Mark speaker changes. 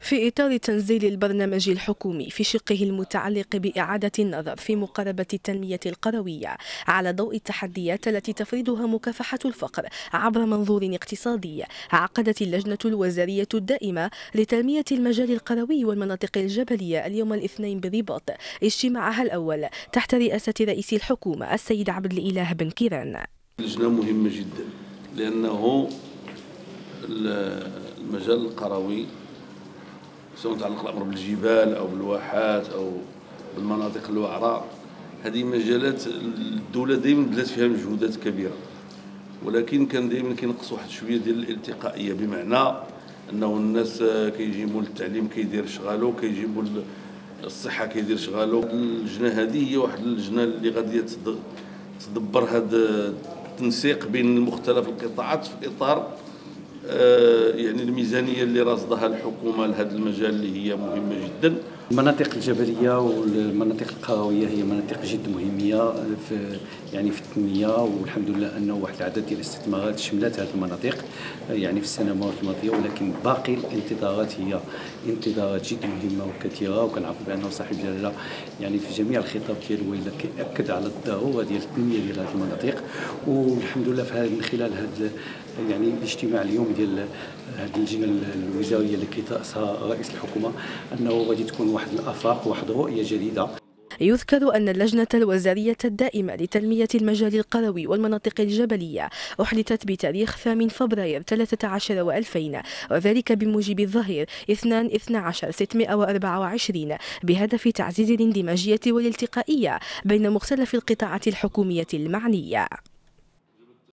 Speaker 1: في إطار تنزيل البرنامج الحكومي في شقه المتعلق بإعادة النظر في مقاربة التنمية القروية على ضوء التحديات التي تفرضها مكافحة الفقر عبر منظور اقتصادي عقدت اللجنة الوزارية الدائمة لتنمية المجال القروي والمناطق الجبلية اليوم الاثنين برباط اجتماعها الأول تحت رئاسة رئيس الحكومة السيد عبد الإله بن كيران.
Speaker 2: لجنة مهمة جدا لأنه المجال القروي سواء تعلق الامر بالجبال أو بالواحات أو بالمناطق الوعره هذه مجالات الدولة دائما بذلت فيها مجهودات كبيرة. ولكن كان دائما كينقص واحد شوية ديال الالتقائية بمعنى أنه الناس كيجيبوا للتعليم كيدير شغالو كيجيبوا الصحه كيدير شغالو. اللجنه هذه هي واحد اللجنه اللي غادية تدبر هذا التنسيق بين مختلف القطاعات في إطار يعني الميزانية اللي راصدها الحكومة لهذا المجال اللي هي مهمة جدا.
Speaker 3: المناطق الجبلية والمناطق القرويه هي مناطق جد مهمه في يعني في التنمية والحمد لله أنه واحد العدد ديال الاستثمارات شملت هذه المناطق يعني في السنوات الماضية ولكن باقي الانتظارات هي انتظارات جد مهمة وكثيرة. وكنعرفوا بأنه صاحب جلالة يعني في جميع الخطاب ديالو ولا كيأكد على الضرورة ديال التنمية ديال هذه المناطق. والحمد لله في من خلال هذا يعني الاجتماع اليوم ديال هذه اللجنه الوزارية اللي كيتراسها رئيس الحكومة أنه غادي تكون واحد الأفاق واحد رؤية جديدة.
Speaker 1: يذكر أن اللجنة الوزارية الدائمة لتنمية المجال القروي والمناطق الجبلية أحدثت بتاريخ 8 فبراير 13 و2000 وذلك بموجب الظهير 2 12 624 بهدف تعزيز الاندماجية والالتقائية بين مختلف القطاعات الحكومية المعنية.